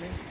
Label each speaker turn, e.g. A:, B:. A: me?